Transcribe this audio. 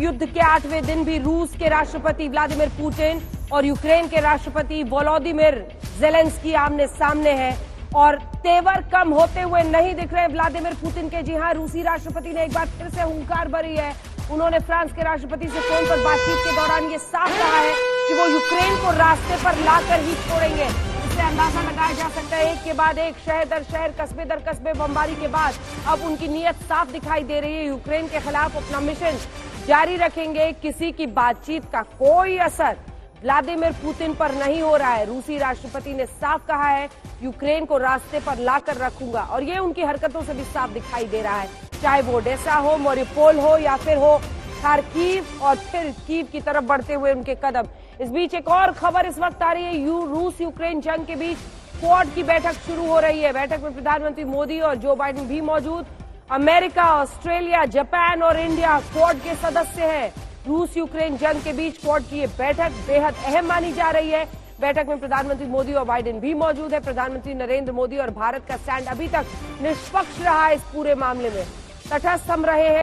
युद्ध के आठवें दिन भी रूस के राष्ट्रपति व्लादिमीर पुतिन और यूक्रेन के राष्ट्रपति वोलोदिमिर जेलेंस्की आमने सामने हैं। और तेवर कम होते हुए नहीं दिख रहे व्लादिमीर पुतिन के। जी हाँ, रूसी राष्ट्रपति ने एक बार फिर से हुंकार भरी है। उन्होंने फ्रांस के राष्ट्रपति से फ़ोन पर बातचीत के दौरान ये साफ़ कहा है कि वो यूक्रेन को रास्ते पर लाकर ही छोड़ेंगे। इससे अंदाज़ा लगाया जा सकता है, एक के बाद एक, शहर दर शहर, कस्बे दर कस्बे, बमबारी के बाद। अब उनकी नीयत साफ़ दिखाई दे रही है। यूक्रेन के खिलाफ अपना मिशन जारी रखेंगे। किसी की बातचीत का कोई असर व्लादिमीर पुतिन पर नहीं हो रहा है। रूसी राष्ट्रपति ने साफ़ कहा है, यूक्रेन को रास्ते पर लाकर रखूँगा। और ये उनकी हरकतों से भी साफ़ दिखाई दे रहा है। चाहे वो ओडेसा हो मोरिपोल हो, या फिर हो खारकीव और फिर कीव की तरफ़ बढ़ते हुए उनके कदम। इस बीच एक और खबर इस वक्त आ रही है। यू, रूस, यूक्रेन जंग के बीच क्वाड की बैठक शुरू हो रही है। बैठक में प्रधानमंत्री मोदी और जो बाइडेन भी मौजूद। अमेरिका, ऑस्ट्रेलिया, जापान और इंडिया क्वाड के सदस्य हैं। रूस, यूक्रेन जंग के बीच क्वाड की ये बैठक बेहद अहम मानी जा रही है। बैठक में प्रधानमंत्री मोदी और बाइडेन भी मौजूद है। प्रधानमंत्री नरेंद्र मोदी और भारत का स्टैंड अभी तक निष्पक्ष रहा है इस पूरे मामले में। तटस्थ हम रहे हैं।